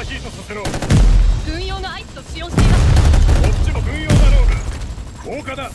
ーヒートさせろ。軍用のアイス使用しています。こっちも軍用だろうが。効果だ。